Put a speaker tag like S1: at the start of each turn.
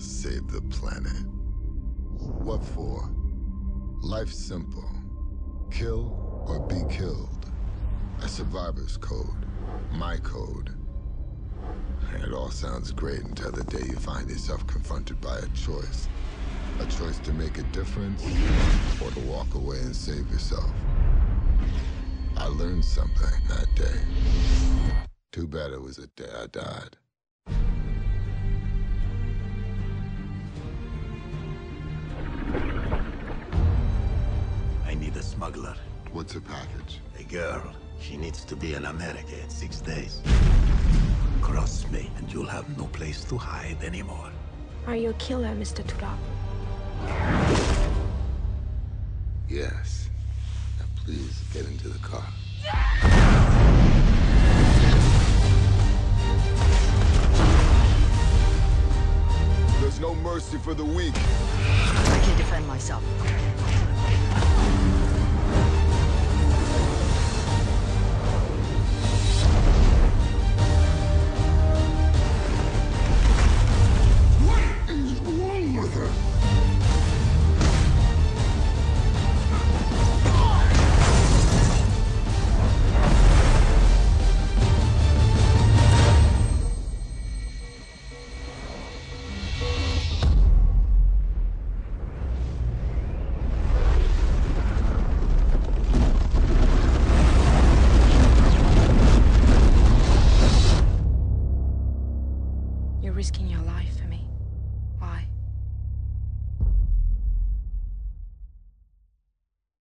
S1: Save the planet. What for? Life's simple. Kill or be killed. A survivor's code. My code. It all sounds great until the day you find yourself confronted by a choice. A choice to make a difference or to walk away and save yourself. I learned something that day. Too bad it was the day I died.
S2: Smuggler.
S1: What's her package?
S2: A girl. She needs to be in America in six days. Cross me, and you'll have no place to hide anymore.
S3: Are you a killer, Mr. Toorop?
S1: Yes. Now please get into the car. There's no mercy for the weak.
S4: I can defend myself. risking your life for me. Why?